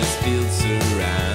this field.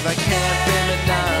If I can't, then at night.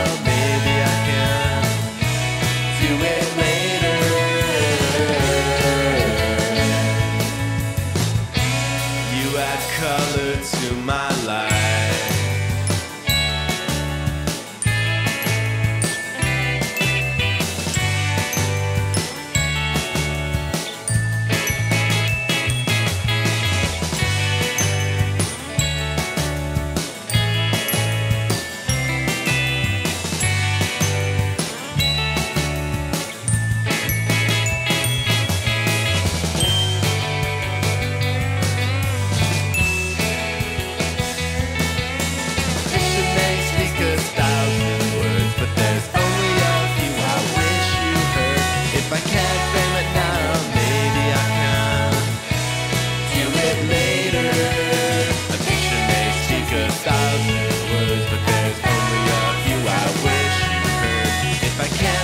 I can.